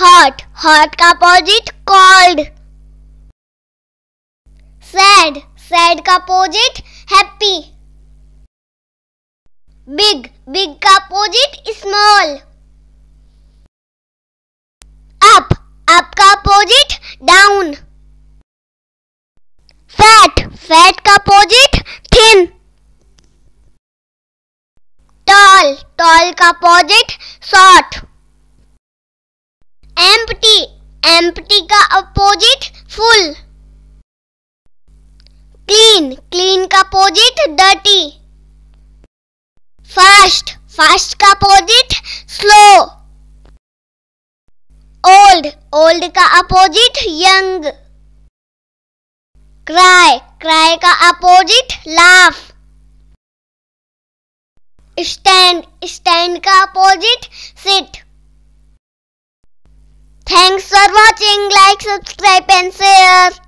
Hot hot का opposite cold sad sad का opposite happy big big का opposite small up up का opposite down fat fat का opposite thin tall tall का opposite short empty empty का opposite full clean clean का opposite dirty fast fast का opposite slow old old का opposite young cry cry का opposite laugh stand stand का opposite sit Thanks for watching. Like, subscribe and share.